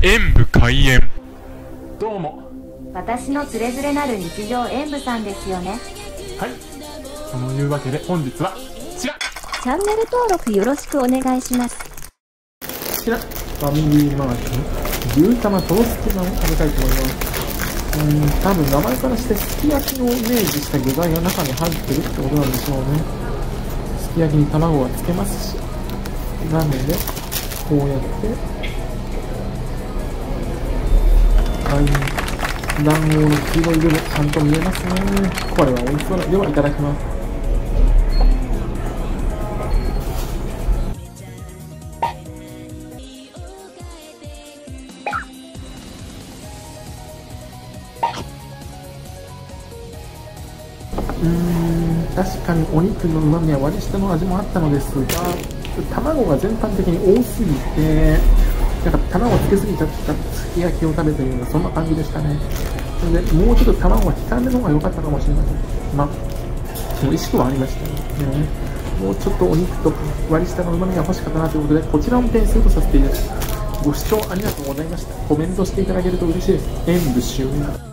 演武開演。どうも。私のつれづれなる日常演舞さんですよね。はい。そのいうわけで本日はこちら。こチャンネル登録よろしくお願いします。ちらファミリーマートの牛玉トーストナを食べたいと思います。うーん多分名前からしてすき焼きをイメージした具材が中に入ってるってことなんでしょうね。すき焼きに卵はつけますし。なのでこうやってはい。卵黄の黄色い部分ちゃんと見えますね。これは美味しそうだではいただきます。うん確かにお肉の旨味は割り下の味もあったのですが卵が全般的に多すぎてなんか卵つけすぎちゃった。すき焼きを食べてるようなそんな感じでしたね。なのでもうちょっと卵は控えめの方が良かったかもしれません。まあ美味しくはありましたね。もうちょっとお肉と割り下の旨味が欲しかったなということでこちらも点数とさせていただきます。ご視聴ありがとうございました。コメントしていただけると嬉しいです。演武終了